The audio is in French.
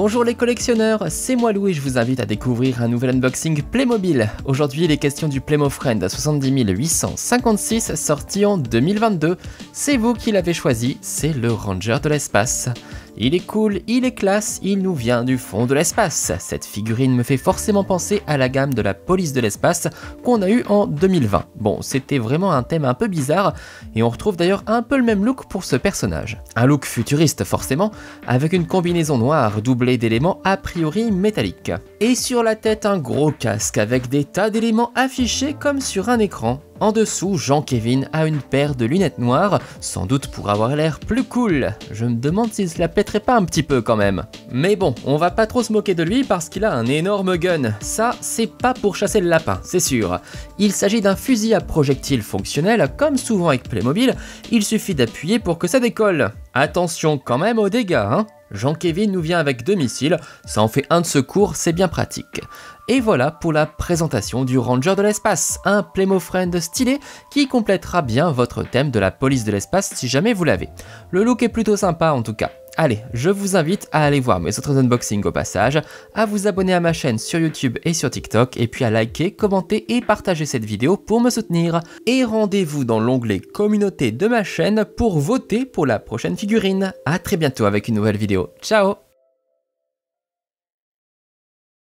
Bonjour les collectionneurs, c'est moi Lou et je vous invite à découvrir un nouvel unboxing Playmobil. Aujourd'hui il est question du Playmo Friend 70 856 sorti en 2022. C'est vous qui l'avez choisi, c'est le Ranger de l'espace. Il est cool, il est classe, il nous vient du fond de l'espace. Cette figurine me fait forcément penser à la gamme de la police de l'espace qu'on a eu en 2020. Bon, c'était vraiment un thème un peu bizarre et on retrouve d'ailleurs un peu le même look pour ce personnage. Un look futuriste forcément, avec une combinaison noire doublée d'éléments a priori métalliques. Et sur la tête un gros casque avec des tas d'éléments affichés comme sur un écran. En dessous, Jean-Kévin a une paire de lunettes noires, sans doute pour avoir l'air plus cool. Je me demande s'il se la pèterait pas un petit peu quand même. Mais bon, on va pas trop se moquer de lui parce qu'il a un énorme gun. Ça, c'est pas pour chasser le lapin, c'est sûr. Il s'agit d'un fusil à projectile fonctionnel, comme souvent avec Playmobil, il suffit d'appuyer pour que ça décolle. Attention quand même aux dégâts, hein Jean-Kévin nous vient avec deux missiles, ça en fait un de secours, c'est bien pratique. Et voilà pour la présentation du Ranger de l'espace, un Playmo Friend stylé qui complétera bien votre thème de la police de l'espace si jamais vous l'avez. Le look est plutôt sympa en tout cas. Allez, je vous invite à aller voir mes autres unboxings au passage, à vous abonner à ma chaîne sur YouTube et sur TikTok, et puis à liker, commenter et partager cette vidéo pour me soutenir. Et rendez-vous dans l'onglet communauté de ma chaîne pour voter pour la prochaine figurine. A très bientôt avec une nouvelle vidéo. Ciao